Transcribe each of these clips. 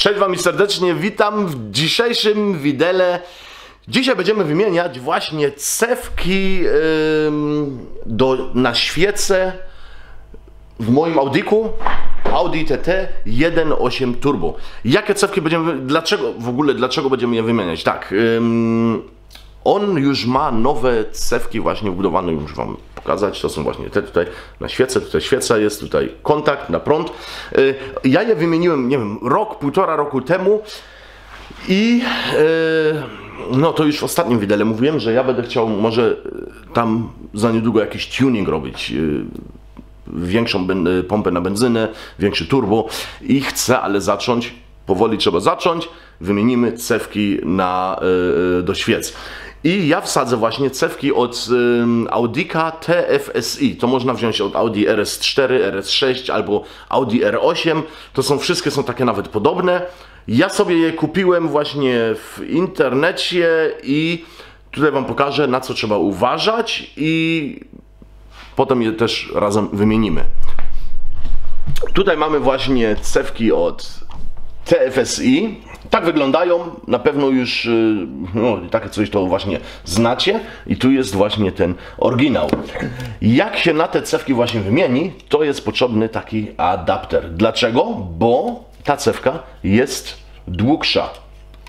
Cześć Wam serdecznie, witam w dzisiejszym widele. Dzisiaj będziemy wymieniać właśnie cewki ym, do, na świece w moim Audiku Audi TT 1.8 Turbo. Jakie cewki będziemy, dlaczego w ogóle, dlaczego będziemy je wymieniać? Tak, ym, on już ma nowe cewki właśnie wbudowane, już Wam pokazać. To są właśnie te tutaj na świece, tutaj świeca jest, tutaj kontakt na prąd. Y, Ja je wymieniłem, nie wiem, rok, półtora roku temu i y, no to już w ostatnim widele mówiłem, że ja będę chciał może y, tam za niedługo jakiś tuning robić. Większą pompę na benzynę, większy turbo i chcę, ale zacząć, powoli trzeba zacząć, wymienimy cewki na, do świec. I ja wsadzę właśnie cewki od ym, Audika TFSI. To można wziąć od Audi RS4, RS6 albo Audi R8. To są wszystkie są takie nawet podobne. Ja sobie je kupiłem właśnie w internecie i tutaj Wam pokażę na co trzeba uważać i potem je też razem wymienimy. Tutaj mamy właśnie cewki od TFSI. Tak wyglądają, na pewno już y, no, takie coś to właśnie znacie i tu jest właśnie ten oryginał. Jak się na te cewki właśnie wymieni, to jest potrzebny taki adapter. Dlaczego? Bo ta cewka jest długsza.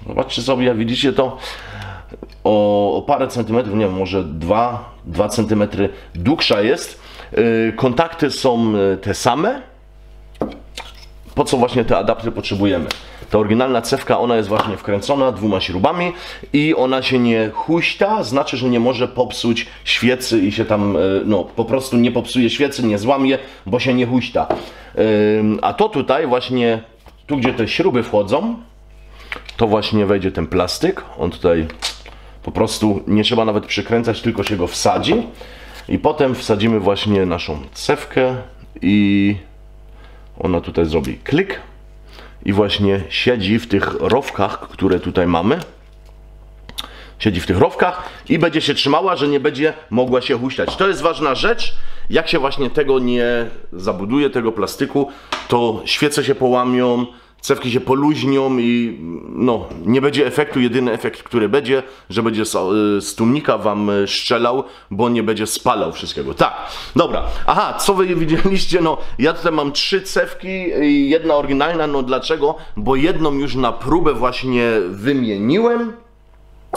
Zobaczcie sobie, widzicie to o, parę centymetrów, nie wiem, może 2, 2 centymetry długsza jest. Y, Kontakty są y, te same, po co właśnie te adaptery potrzebujemy. Ta oryginalna cewka, ona jest właśnie wkręcona dwoma śrubami i ona się nie huśta, znaczy, że nie może popsuć świecy i się tam, e, no po prostu nie popsuje świecy, nie złamie, bo się nie huśta. A to tutaj właśnie, tu gdzie te śruby wchodzą, to właśnie wejdzie ten plastyk, on tutaj po prostu nie trzeba nawet przykręcać, tylko się go wsadzi i potem wsadzimy właśnie naszą cewkę i ona tutaj zrobi klik i właśnie siedzi w tych rowkach, które tutaj mamy. Siedzi w tych rowkach i będzie się trzymała, że nie będzie mogła się huśtać. To jest ważna rzecz. Jak się właśnie tego nie zabuduje, tego plastyku, to świece się połamią, cewki się poluźnią i no, nie będzie efektu. Jedyny efekt, który będzie, że będzie y, z tłumnika wam y, strzelał, bo nie będzie spalał wszystkiego. Tak, dobra. Aha, co wy widzieliście? No, ja tutaj mam trzy cewki i jedna oryginalna. No dlaczego? Bo jedną już na próbę właśnie wymieniłem,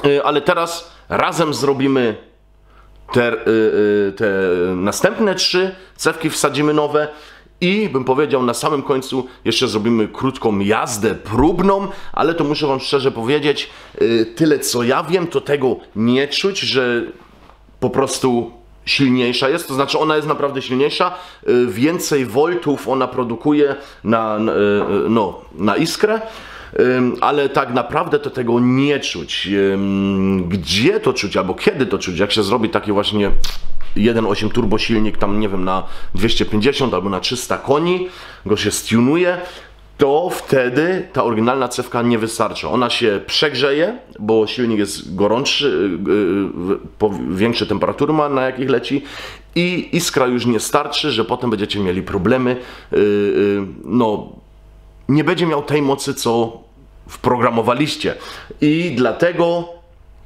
y, ale teraz razem zrobimy te, te następne trzy cewki wsadzimy nowe i bym powiedział na samym końcu jeszcze zrobimy krótką jazdę próbną, ale to muszę wam szczerze powiedzieć, y, tyle co ja wiem, to tego nie czuć, że po prostu silniejsza jest, to znaczy ona jest naprawdę silniejsza, y, więcej voltów ona produkuje na, y, no, na iskrę, ale tak naprawdę to tego nie czuć. Gdzie to czuć, albo kiedy to czuć, jak się zrobi taki właśnie 1.8 turbo silnik tam nie wiem na 250 albo na 300 koni, go się stunuje, to wtedy ta oryginalna cewka nie wystarczy. Ona się przegrzeje, bo silnik jest gorący, yy, większe temperatury ma na jakich leci i iskra już nie starczy, że potem będziecie mieli problemy. Yy, yy, no, nie będzie miał tej mocy, co wprogramowaliście. I dlatego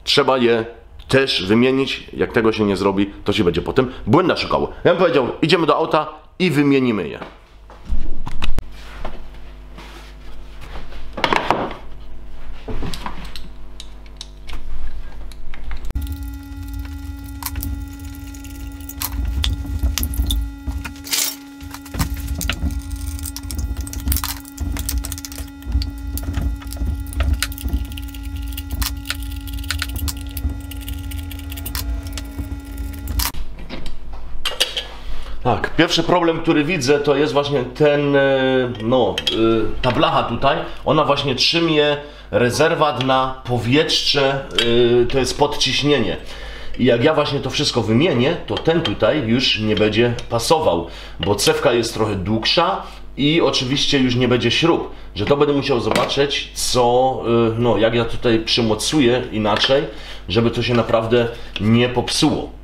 trzeba je też wymienić. Jak tego się nie zrobi, to się będzie potem błędna szukało. Ja bym powiedział, idziemy do auta i wymienimy je. Tak, pierwszy problem, który widzę, to jest właśnie ten, e, no, e, ta blacha tutaj, ona właśnie trzymie rezerwat na powietrze, e, to jest podciśnienie. I jak ja właśnie to wszystko wymienię, to ten tutaj już nie będzie pasował, bo cewka jest trochę długsza i oczywiście już nie będzie śrub, że to będę musiał zobaczyć, co, no jak ja tutaj przymocuję inaczej, żeby to się naprawdę nie popsuło.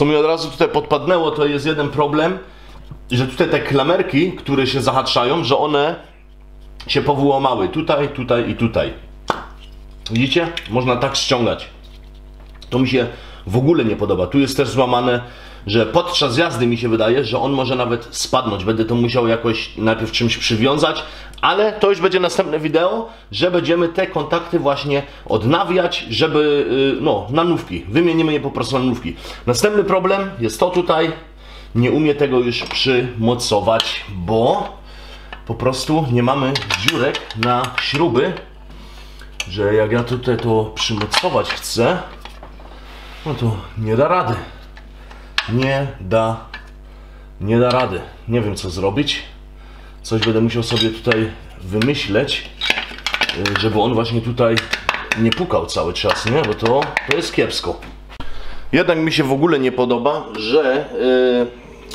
Co mi od razu tutaj podpadnęło, to jest jeden problem, że tutaj te klamerki, które się zahaczają, że one się powyłamały. Tutaj, tutaj i tutaj. Widzicie? Można tak ściągać. To mi się w ogóle nie podoba. Tu jest też złamane, że podczas jazdy mi się wydaje, że on może nawet spadnąć. Będę to musiał jakoś najpierw czymś przywiązać, ale to już będzie następne wideo, że będziemy te kontakty właśnie odnawiać, żeby, yy, no, na nówki. Wymienimy je po prostu na nówki. Następny problem jest to tutaj. Nie umie tego już przymocować, bo po prostu nie mamy dziurek na śruby, że jak ja tutaj to przymocować chcę, no to nie da rady. Nie da, nie da rady. Nie wiem co zrobić. Coś będę musiał sobie tutaj wymyśleć, y, żeby on właśnie tutaj nie pukał cały czas, nie? Bo to, to jest kiepsko. Jednak mi się w ogóle nie podoba, że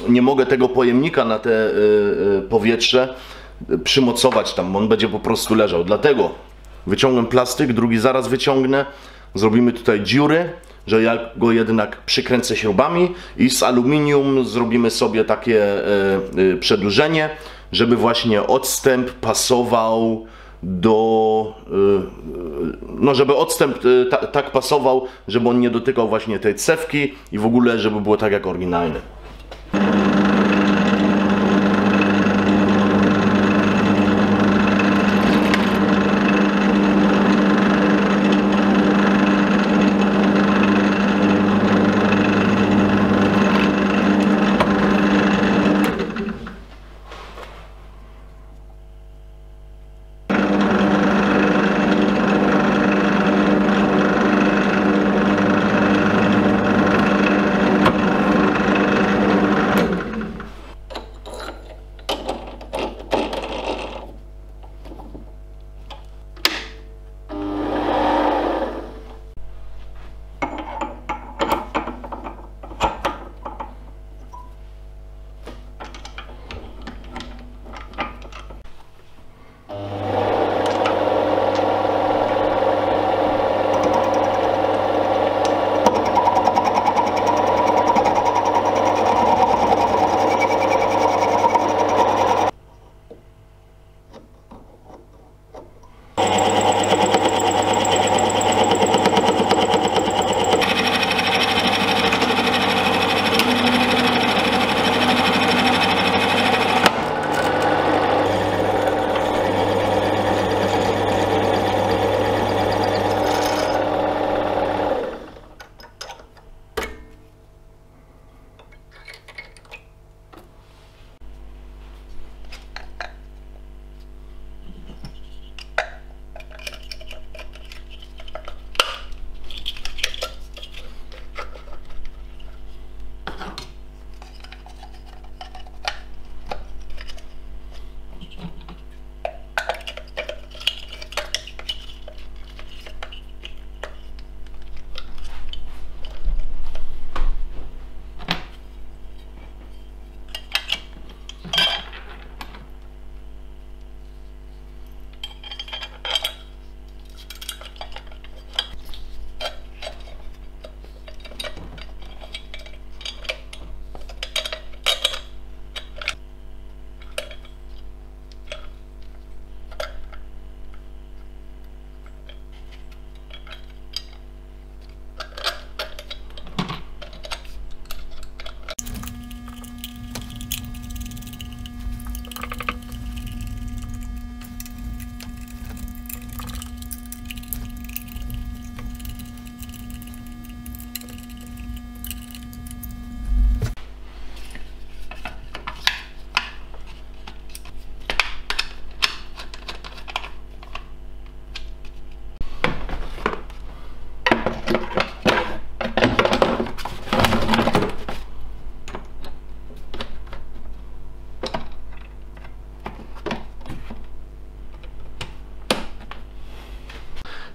yy, nie mogę tego pojemnika na te yy, powietrze przymocować tam, on będzie po prostu leżał. Dlatego wyciągnę plastyk, drugi zaraz wyciągnę, zrobimy tutaj dziury, że ja go jednak przykręcę śrubami i z aluminium zrobimy sobie takie yy, przedłużenie, żeby właśnie odstęp pasował do, no żeby odstęp tak pasował, żeby on nie dotykał właśnie tej cewki i w ogóle, żeby było tak jak oryginalny.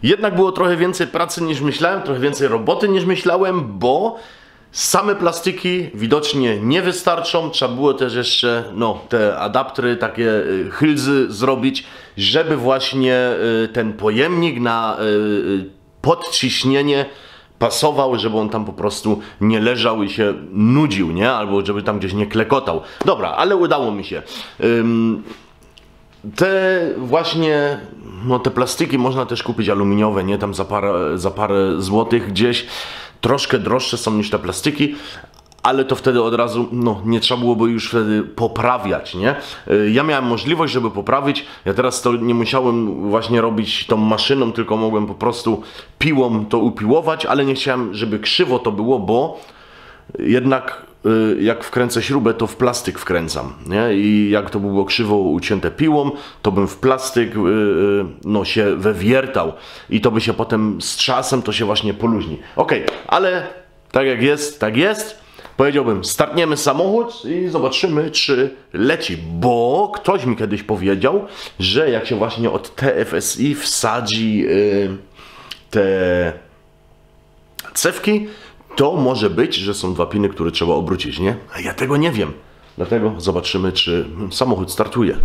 Jednak było trochę więcej pracy niż myślałem, trochę więcej roboty niż myślałem, bo same plastyki widocznie nie wystarczą. Trzeba było też jeszcze no, te adaptery, takie y, hylzy zrobić, żeby właśnie y, ten pojemnik na y, podciśnienie pasował, żeby on tam po prostu nie leżał i się nudził, nie? Albo żeby tam gdzieś nie klekotał. Dobra, ale udało mi się. Te właśnie, no te plastiki można też kupić aluminiowe, nie? Tam za parę, za parę złotych gdzieś. Troszkę droższe są niż te plastiki, ale to wtedy od razu, no nie trzeba byłoby już wtedy poprawiać, nie? Y, Ja miałem możliwość, żeby poprawić, ja teraz to nie musiałem właśnie robić tą maszyną, tylko mogłem po prostu piłą to upiłować, ale nie chciałem, żeby krzywo to było, bo jednak jak wkręcę śrubę, to w plastyk wkręcam, nie? I jak to by było krzywo ucięte piłą, to bym w plastyk y, y, no, się wewiertał i to by się potem z czasem to się właśnie poluźni. Okej, ale tak jak jest, tak jest. Powiedziałbym, startniemy samochód i zobaczymy, czy leci, bo ktoś mi kiedyś powiedział, że jak się właśnie od TFSI wsadzi y, te cewki, to może być, że są dwa piny, które trzeba obrócić, nie? A ja tego nie wiem. Dlatego zobaczymy, czy samochód startuje.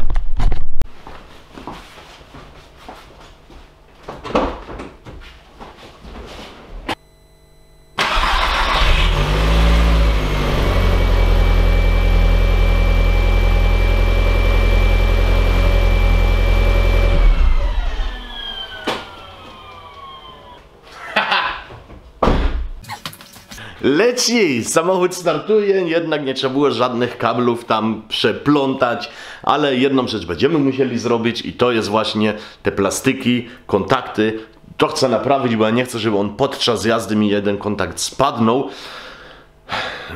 Leci! Samochód startuje, jednak nie trzeba było żadnych kablów tam przeplątać, ale jedną rzecz będziemy musieli zrobić i to jest właśnie te plastyki, kontakty. To chcę naprawić, bo ja nie chcę, żeby on podczas jazdy mi jeden kontakt spadnął.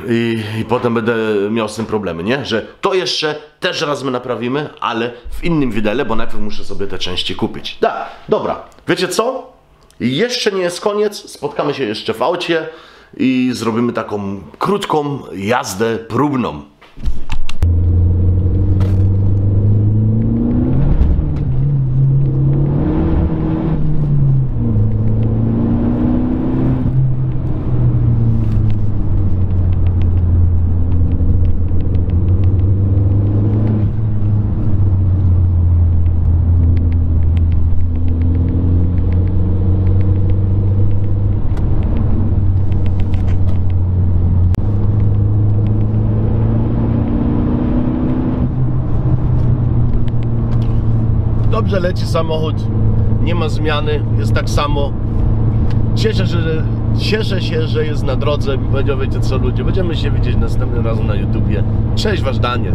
I, I potem będę miał z tym problemy, nie? Że to jeszcze też raz my naprawimy, ale w innym widele, bo najpierw muszę sobie te części kupić. Da, dobra, wiecie co? Jeszcze nie jest koniec, spotkamy się jeszcze w aucie i zrobimy taką krótką jazdę próbną. Dobrze leci samochód, nie ma zmiany, jest tak samo. Cieszę się, że, cieszę się, że jest na drodze. Powiedział, wiecie co ludzie, będziemy się widzieć następnym razem na YouTubie. Cześć, wasz Daniel.